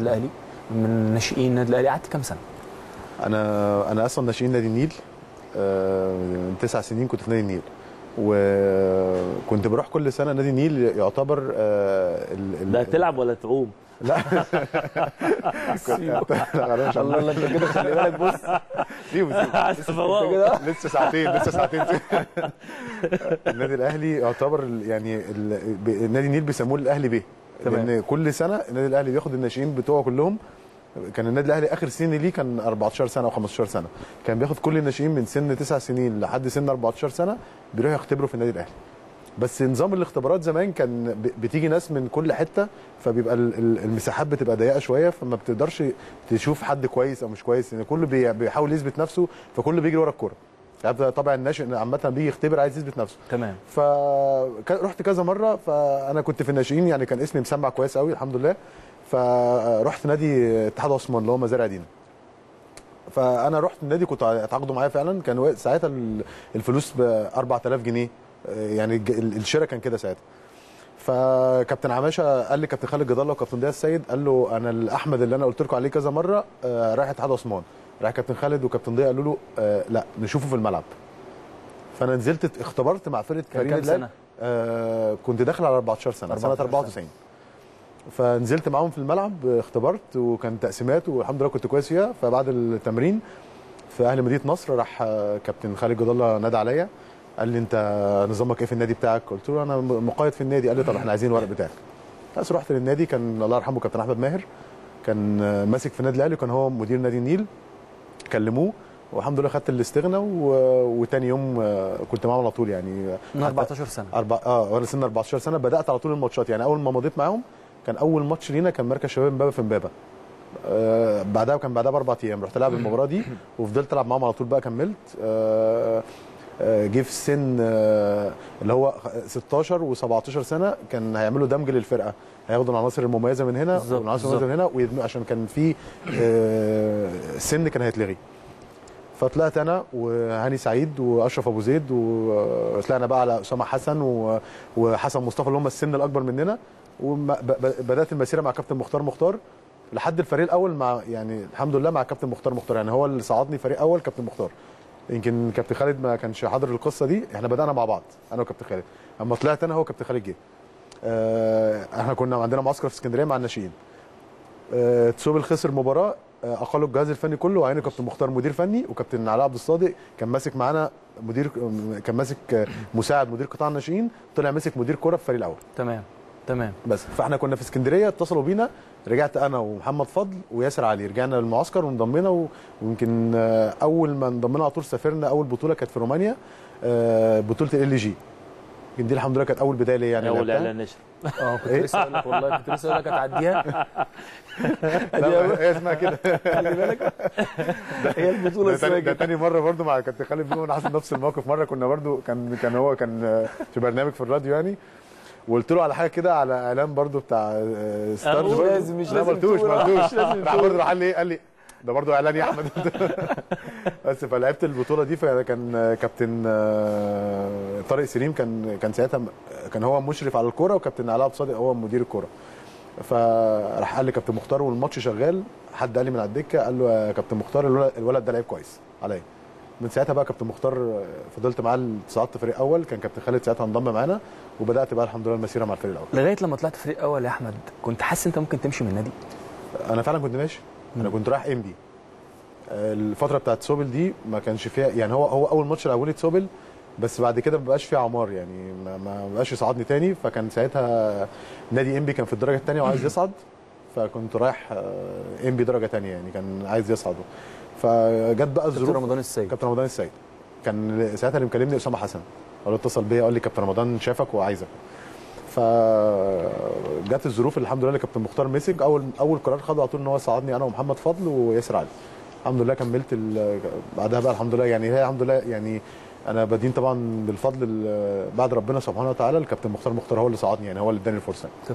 الأهلي من ناشئين النادي الأهلي قعدت كام سنة؟ أنا أنا أصلا ناشئين نادي النيل آه، من تسع سنين كنت في نادي النيل. وكنت بروح كل سنة نادي النيل يعتبر آه، ال- ال- ده تلعب ولا تعوم؟ لا. الله الله انت كده خلي بالك بص. سيبه سيبه فواو. لسه ساعتين لسه ساعتين. النادي الأهلي يعتبر يعني النادي النيل بيسموه الأهلي بيه. تمام. لأن كل سنة النادي الأهلي بياخد الناشئين بتوعه كلهم. كان النادي الأهلي آخر سن ليه كان 14 سنة أو 15 سنة. كان بياخد كل الناشئين من سن 9 سنين لحد سن 14 سنة بيروحوا يختبروا في النادي الأهلي. بس نظام الاختبارات زمان كان بتيجي ناس من كل حتة فبيبقى ال- ال- المساحات بتبقى ضيقة شوية فما بتقدرش تشوف حد كويس أو مش كويس لأن كله بي- بيحاول يثبت نفسه فكله بيجري ورا الكورة. يعني طبعا الناشئ عامة بيجي يختبر عايز يثبت نفسه. تمام. فرحت كذا مرة فأنا كنت في الناشئين يعني كان اسمي مسمع كويس قوي الحمد لله. فرحت نادي اتحاد عثمان اللي هو مزارع دينا. فأنا رحت النادي كنت اتعاقدوا معايا فعلا كان ساعتها ال- الفلوس ب 4000 جنيه. يعني الشراء كان كده ساعتها. فكابتن عماشة قال لي كابتن خالد جد الله وكابتن ضياء السيد قال له أنا الأحمد اللي أنا قلت لكم عليه كذا مرة آه، رايح اتحاد عثمان. راح كابتن خالد وكابتن ضياء قالوا له آه، لا نشوفه في الملعب فأنا نزلت اختبرت مع فرقة كان فريق كام. سنة؟ آه كنت داخل على 14 سنة 14 سنة سنة. 94 فنزلت معاهم في الملعب اختبرت وكان تقسيمات والحمد لله كنت كويس فيها فبعد التمرين في أهل مدينة نصر راح آه، كابتن خالد جد الله نادى عليا قال لي أنت نظامك إيه في النادي بتاعك قلت له أنا مقيد في النادي قال لي طب إحنا عايزين الورق بتاعك بس رحت للنادي كان الله يرحمه كابتن أحمد ماهر كان آه، ماسك في النادي الأهلي وكان هو مدير نادي النيل كلموه والحمد لله خدت الاستغنى و... وتاني يوم آه، كنت معاهم على طول يعني. من حتى- 14 سنة. أربع آه وأنا سن 14 سنة. بدأت على طول الماتشات يعني. أول ما مضيت معاهم كان أول ماتش لينا كان مركز شباب امبابة في امبابة. آه بعدها كان بعدها بأربع أيام. رحت العب المباراة دي وفضلت ألعب معاهم على طول بقى كملت. آه، جه في السن آه، اللي هو 16 و17 سنة كان هيعملوا دمج للفرقة. هياخدوا العناصر المميزة من هنا والعناصر المميزة من هنا ويدمجوا عشان كان في آه، سن كان هيتلغي. فطلعت أنا وهاني سعيد وأشرف أبو زيد وطلعنا بقى على أسامة حسن و- وحسن مصطفى اللي هم السن الأكبر مننا. وبدات المسيرة مع كابتن مختار مختار. لحد الفريق الأول مع يعني الحمد لله مع كابتن مختار مختار. يعني هو اللي صعدني فريق أول كابتن مختار. يمكن كابتن خالد ما كانش حاضر القصة دي إحنا بدأنا مع بعض أنا وكابتن خالد. أما طلعت أنا هو كابتن خالد جه. آه، إحنا كنا عندنا معسكر في اسكندرية مع الناشئين. آه، تسوبل خسر مباراة آه، أقلوا الجهاز الفني كله وعينه كابتن مختار مدير فني وكابتن علاء عبد الصادق كان ماسك معانا مدير كان ماسك آه، مساعد مدير قطاع الناشئين طلع مسك مدير كوره في الفريق الأول. تمام. تمام. بس. فاحنا كنا في اسكندرية اتصلوا بينا رجعت أنا ومحمد فضل وياسر علي رجعنا للمعسكر وانضمينا و- ويمكن آه، أول ما انضمينا على طول سافرنا أول بطولة كانت في رومانيا آه، بطولة ال جي يمكن دي الحمد لله كانت أول بداية ليا يعني أول. إعلان نشر. آه كنت إيه؟ لسه أقول لك والله كنت لسه أقول لك هتعديها. هي اسمها كده. خلي بالك. هي البطولة تاني, ده تاني مرة برضو مع كابتن خالد بيقول حصل نفس الموقف. مرة كنا برضو كان كان هو كان آه، في برنامج في الراديو يعني. وقلت له على حاجة كده على إعلان برضو بتاع آه، ستارز برضو. لازم- مش لا، لازم ما قلتوش. ما قلتوش مش راح راح قال لي؟ قال لي ده برضو إعلان يا أحمد بس فلعبت البطولة دي فكان كابتن آه، طارق سليم كان كان ساعتها كان هو مشرف على الكورة وكابتن علاء عبد الصادق هو مدير الكورة فراح قال لي كابتن مختار والماتش شغال حد قال لي من على الدكة قال له يا كابتن مختار الولد, الولد ده لعيب كويس عليا من ساعتها بقى كابتن مختار فضلت معاه صعدت فريق أول كان كابتن خالد ساعتها انضم معانا وبدأت بقى الحمد لله المسيرة مع الفريق الأول. لغاية لما طلعت فريق أول يا أحمد كنت حاسس أنت ممكن تمشي من النادي؟ أنا فعلا كنت ماشي. أنا كنت رايح إم بي. الفترة بتاعت سوبل دي ما كانش فيها يعني هو هو أول ماتش لعبوا لي سوبل بس بعد كده ما بقاش فيه عمار يعني ما ما بقاش يصعدني تاني فكان ساعتها نادي إم بي كان في الدرجة الثانية وعايز يصعد. فكنت رايح ام بي درجة ثانية يعني كان عايز يصعد فجت بقى كابتن الظروف رمضان السيد. كابتن رمضان السيد. كان ساعتها اللي مكلمني أسامة حسن. قال اتصل بيا قال لي كابتن رمضان شافك وعايزك. فجت الظروف الحمد لله كابتن مختار مسك. أول أول قرار خده على طول إن هو صعدني أنا ومحمد فضل وياسر علي. الحمد لله كملت بعدها بقى الحمد لله يعني هي الحمد لله يعني أنا بدين طبعا بالفضل ال- بعد ربنا سبحانه وتعالى الكابتن مختار مختار هو اللي صعدني يعني هو اللي اداني الفرصة. كابتن